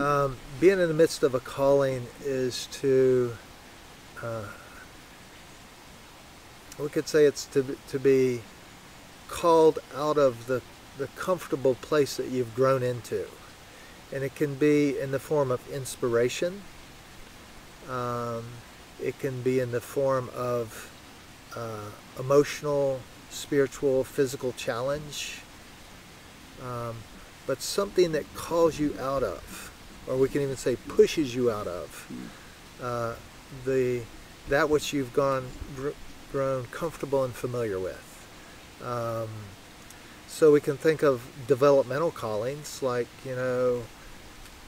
Um, being in the midst of a calling is to, uh, we could say it's to, to be called out of the, the comfortable place that you've grown into. And it can be in the form of inspiration. Um, it can be in the form of uh, emotional, spiritual, physical challenge. Um, but something that calls you out of, or we can even say pushes you out of, uh, the that which you've gone grown comfortable and familiar with. Um, so we can think of developmental callings like, you know,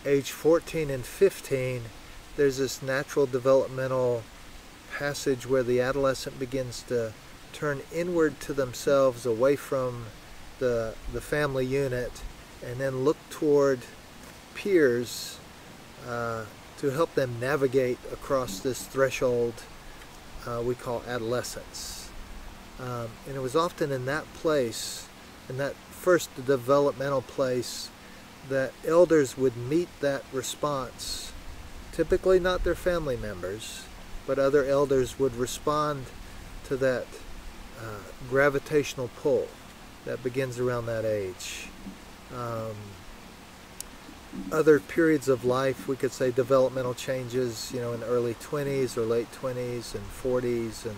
age 14 and 15, there's this natural developmental passage where the adolescent begins to turn inward to themselves away from the, the family unit and then look toward peers uh, to help them navigate across this threshold uh, we call adolescence. Um, and it was often in that place, in that first developmental place, that elders would meet that response. Typically not their family members, but other elders would respond to that uh, gravitational pull that begins around that age. Um, other periods of life, we could say developmental changes, you know, in the early 20s or late 20s and 40s, and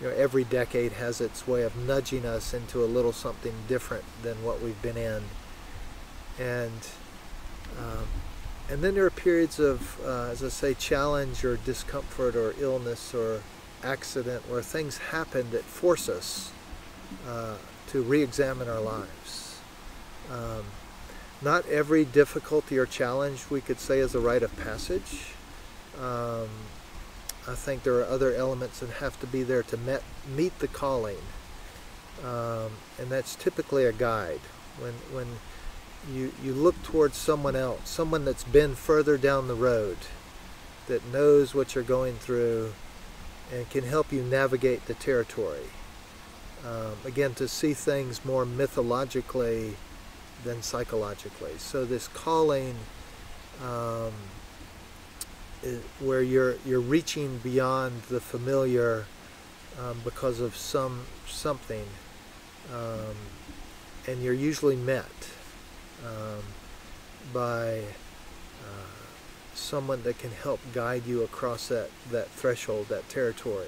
you know, every decade has its way of nudging us into a little something different than what we've been in, and um, and then there are periods of, uh, as I say, challenge or discomfort or illness or accident where things happen that force us uh, to re-examine our lives. Um, not every difficulty or challenge we could say is a rite of passage. Um, I think there are other elements that have to be there to met, meet the calling. Um, and that's typically a guide. When, when you, you look towards someone else, someone that's been further down the road, that knows what you're going through and can help you navigate the territory. Um, again, to see things more mythologically than psychologically. So this calling, um, where you're you're reaching beyond the familiar um, because of some something, um, and you're usually met um, by uh, someone that can help guide you across that that threshold, that territory.